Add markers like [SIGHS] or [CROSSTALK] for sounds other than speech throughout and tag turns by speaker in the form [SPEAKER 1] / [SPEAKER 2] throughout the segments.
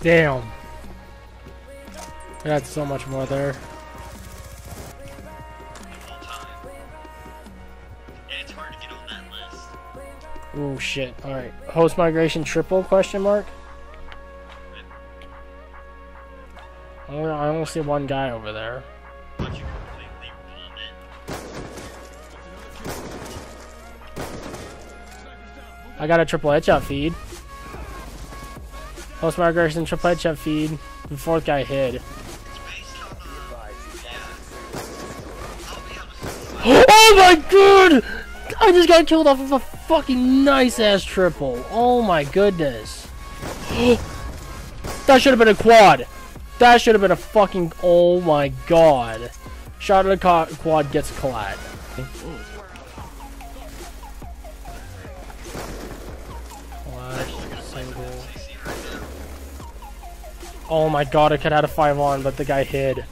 [SPEAKER 1] Damn. That's so much more there. Oh shit. Alright. Host migration triple question mark? Only, I only see one guy over there. I got a triple headshot feed. Host migration triple headshot feed. The fourth guy hid. [GASPS] Oh my god! I just got killed off of a fucking nice ass triple. Oh my goodness. [GASPS] that should have been a quad. That should have been a fucking. Oh my god. Shot at a quad gets collide. Oh my god, I could have had a 5 on, but the guy hid. [SIGHS]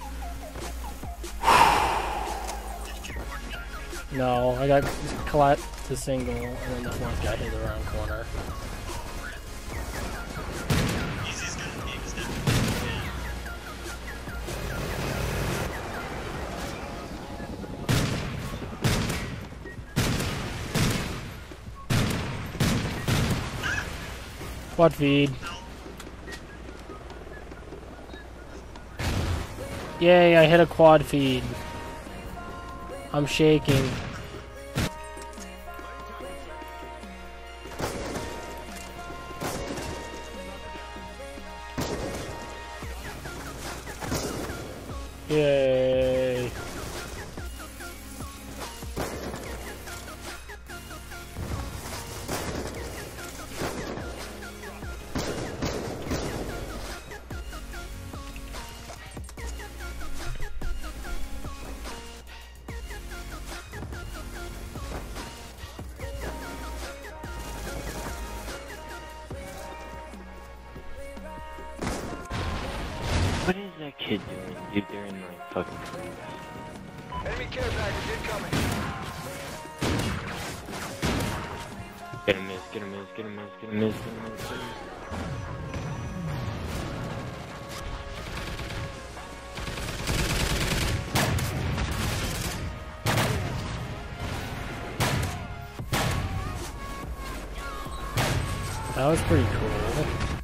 [SPEAKER 1] no, I got collat to single, and then the fourth guy hit the round corner. What feed? Yay, I hit a quad feed. I'm shaking. Yay.
[SPEAKER 2] What is that kid doing, dude? They're in like fucking freeze.
[SPEAKER 3] Enemy care package incoming.
[SPEAKER 2] Get a miss, get a miss, get a miss, get a miss, get a miss, get a miss.
[SPEAKER 1] That was pretty cool.